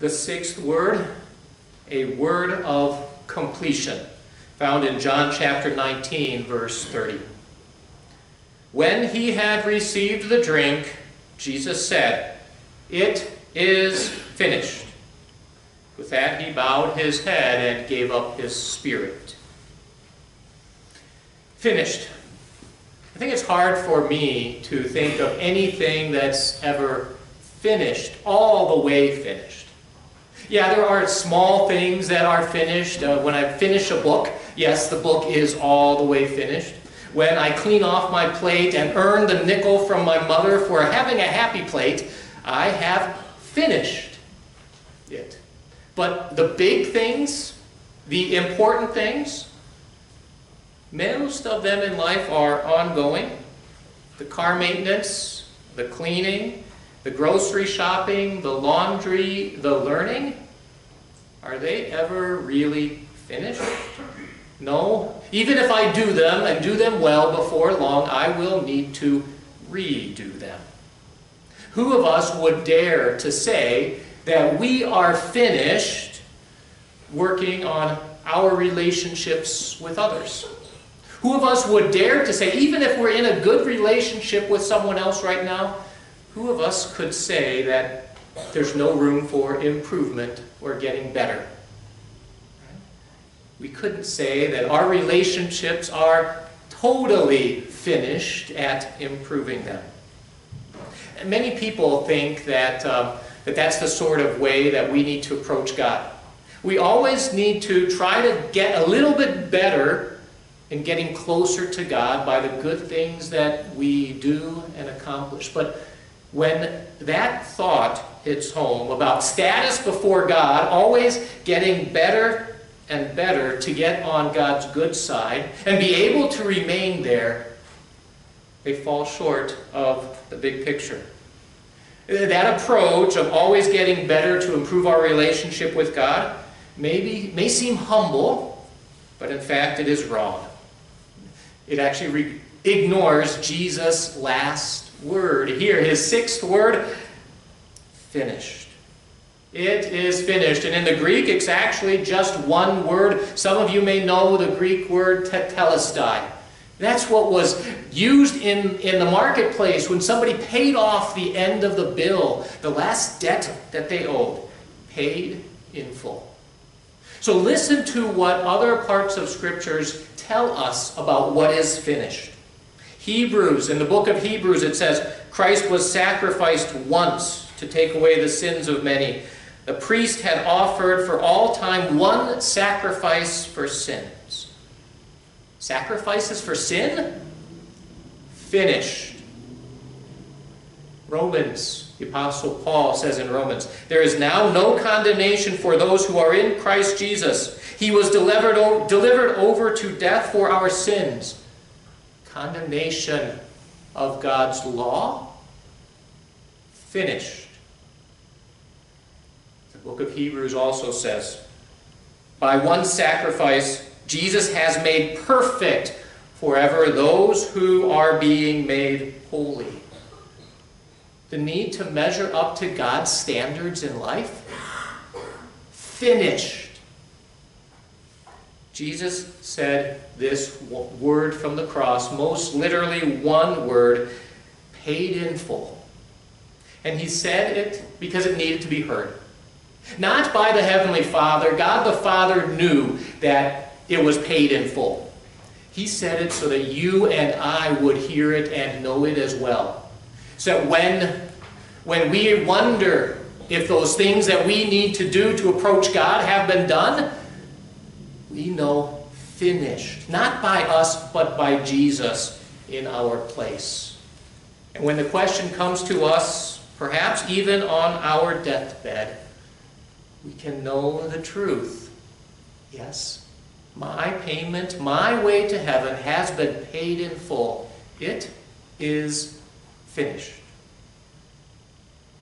The sixth word, a word of completion, found in John chapter 19, verse 30. When he had received the drink, Jesus said, It is finished. With that, he bowed his head and gave up his spirit. Finished. I think it's hard for me to think of anything that's ever finished, all the way finished. Yeah, there are small things that are finished. Uh, when I finish a book, yes, the book is all the way finished. When I clean off my plate and earn the nickel from my mother for having a happy plate, I have finished it. But the big things, the important things, most of them in life are ongoing. The car maintenance, the cleaning, the grocery shopping, the laundry, the learning, are they ever really finished? No. Even if I do them and do them well before long, I will need to redo them. Who of us would dare to say that we are finished working on our relationships with others? Who of us would dare to say, even if we're in a good relationship with someone else right now, who of us could say that there's no room for improvement or getting better? We couldn't say that our relationships are totally finished at improving them. And many people think that, uh, that that's the sort of way that we need to approach God. We always need to try to get a little bit better in getting closer to God by the good things that we do and accomplish. But when that thought hits home about status before God, always getting better and better to get on God's good side and be able to remain there, they fall short of the big picture. That approach of always getting better to improve our relationship with God maybe may seem humble, but in fact it is wrong. It actually ignores Jesus' last word. Here, his sixth word, finished. It is finished. And in the Greek, it's actually just one word. Some of you may know the Greek word tetelestai. That's what was used in, in the marketplace when somebody paid off the end of the bill, the last debt that they owed, paid in full. So listen to what other parts of scriptures tell us about what is finished. Hebrews, in the book of Hebrews, it says, Christ was sacrificed once to take away the sins of many. The priest had offered for all time one sacrifice for sins. Sacrifices for sin? Finished. Romans, the Apostle Paul says in Romans, There is now no condemnation for those who are in Christ Jesus. He was delivered, delivered over to death for our sins. Condemnation of God's law? Finished. The book of Hebrews also says, By one sacrifice, Jesus has made perfect forever those who are being made holy. The need to measure up to God's standards in life? Finished. Jesus said this word from the cross, most literally one word, paid in full. And he said it because it needed to be heard. Not by the Heavenly Father. God the Father knew that it was paid in full. He said it so that you and I would hear it and know it as well. So that when, when we wonder if those things that we need to do to approach God have been done, we know finished. Not by us, but by Jesus in our place. And when the question comes to us, perhaps even on our deathbed, we can know the truth. Yes, my payment, my way to heaven has been paid in full. It is finished.